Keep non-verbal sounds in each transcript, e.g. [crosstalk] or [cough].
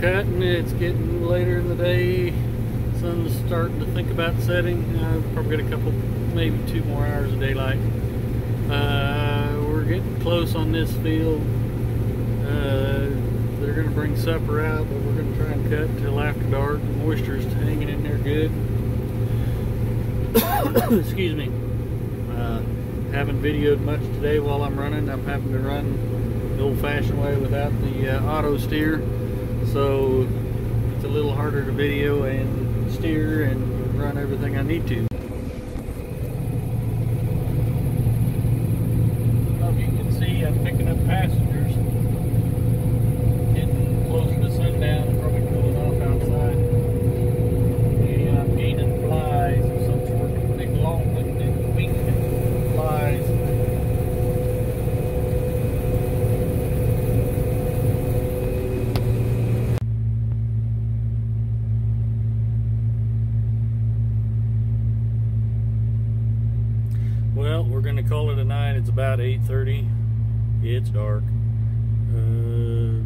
cutting. It's getting later in the day. Sun's starting to think about setting. I've probably got a couple, maybe two more hours of daylight. Uh, we're getting close on this field. Uh, they're going to bring supper out, but we're going to try and cut until after dark. The moisture's hanging in there good. [coughs] Excuse me. Uh, haven't videoed much today while I'm running. I'm having to run the old-fashioned way without the uh, auto steer. So it's a little harder to video and steer and run everything I need to. Hope you can see I'm picking up passengers. Getting closer to sundown, probably cooling off outside. And I'm gaining flies of some sort, big long-winded winged flies. We're going to call it a night. It's about 8.30. It's dark. Uh,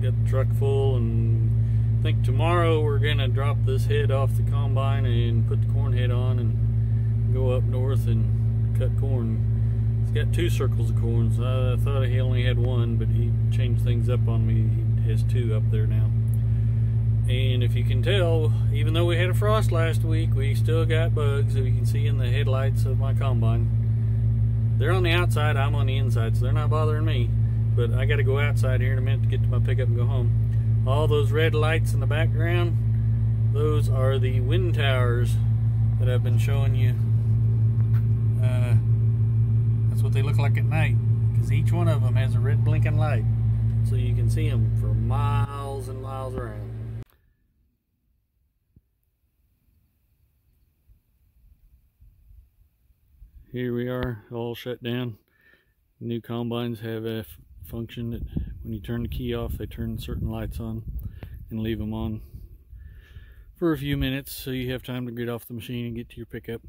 got the truck full and I think tomorrow we're going to drop this head off the combine and put the corn head on and go up north and cut corn. It's got two circles of corn. So I thought he only had one, but he changed things up on me. He has two up there now. And if you can tell, even though we had a frost last week, we still got bugs, that you can see in the headlights of my combine. They're on the outside, I'm on the inside, so they're not bothering me. But I got to go outside here in a minute to get to my pickup and go home. All those red lights in the background, those are the wind towers that I've been showing you. Uh, that's what they look like at night, because each one of them has a red blinking light. So you can see them for miles and miles around. Here we are all shut down. New combines have a function that when you turn the key off they turn certain lights on and leave them on for a few minutes so you have time to get off the machine and get to your pickup.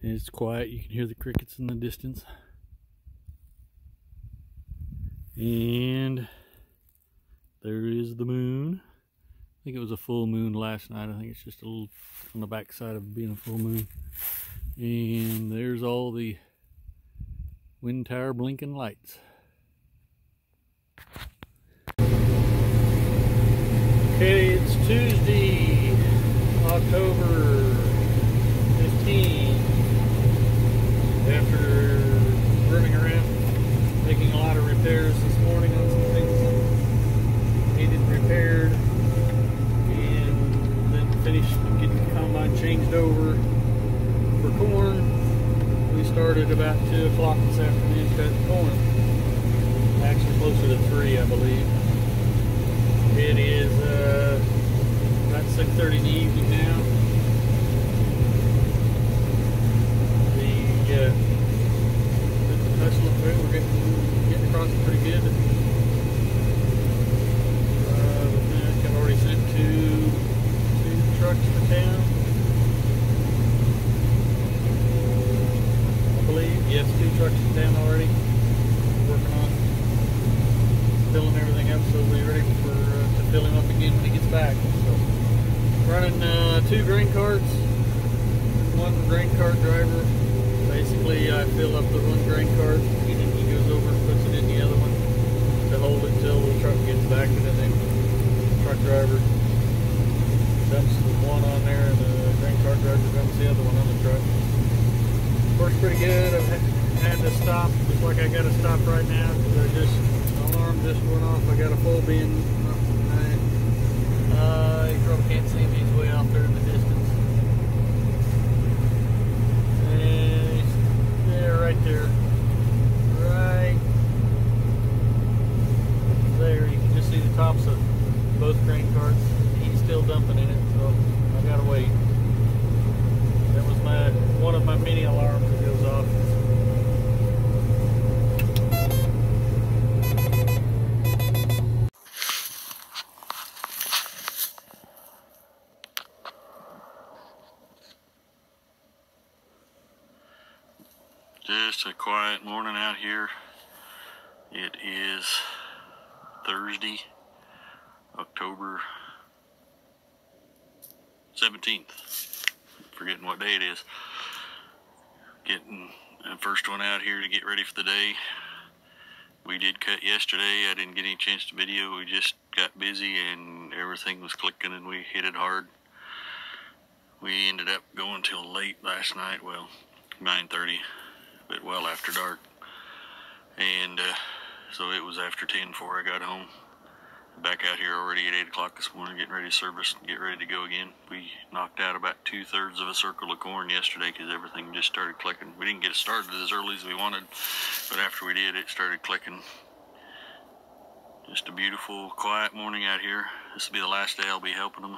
And it's quiet you can hear the crickets in the distance. And there is the moon. I think it was a full moon last night. I think it's just a little on the back side of being a full moon and there's all the wind tower blinking lights. Okay, it's Tuesday, October 15th. After running around, making a lot of repairs this morning on some things needed repaired, and then finished getting the combine changed over for corn. We started about 2 o'clock this afternoon cutting corn. Actually closer to 3, I believe. It is uh, about 6.30 in the evening now. The, uh, the touch look good. We're getting, getting across it pretty good. Uh, I've already sent two, two trucks to town. believe. Yes, two trucks down already. Working on filling everything up so we're ready for uh, to fill him up again when he gets back. So running uh, two grain carts, one grain cart driver. Basically, I fill up the one grain cart and then he goes over and puts it in the other one to hold it till the truck gets back, and then the truck driver dumps the one on there, and the grain cart driver dumps the other one on the truck works pretty good. I've had to stop, just like I got to stop right now because I just, alarm just went off. I got a full bin. Uh, probably can't see me, he's way out there in the distance. And he's there, right there. Right there. You can just see the tops of both grain carts. He's still dumping in it, so I gotta wait. That was my one of my mini alarms that goes off. Just a quiet morning out here. It is Thursday, October 17th. Forgetting what day it is. Getting the first one out here to get ready for the day. We did cut yesterday. I didn't get any chance to video. We just got busy and everything was clicking and we hit it hard. We ended up going till late last night. Well, 9.30, but well after dark. And uh, so it was after 10 before I got home. Back out here already at 8 o'clock this morning, getting ready to service and get ready to go again. We knocked out about two thirds of a circle of corn yesterday because everything just started clicking. We didn't get it started as early as we wanted, but after we did, it started clicking. Just a beautiful, quiet morning out here. This will be the last day I'll be helping them.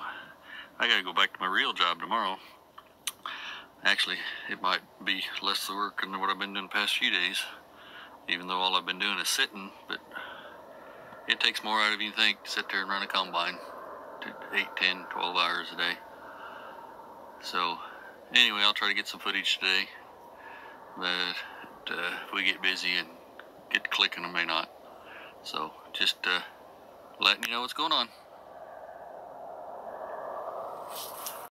I gotta go back to my real job tomorrow. Actually, it might be less the work than what I've been doing the past few days even though all I've been doing is sitting, but it takes more out of you think to sit there and run a combine to 8, 10, 12 hours a day. So, anyway, I'll try to get some footage today, but uh, if we get busy and get clicking, I may not. So, just uh, letting you know what's going on.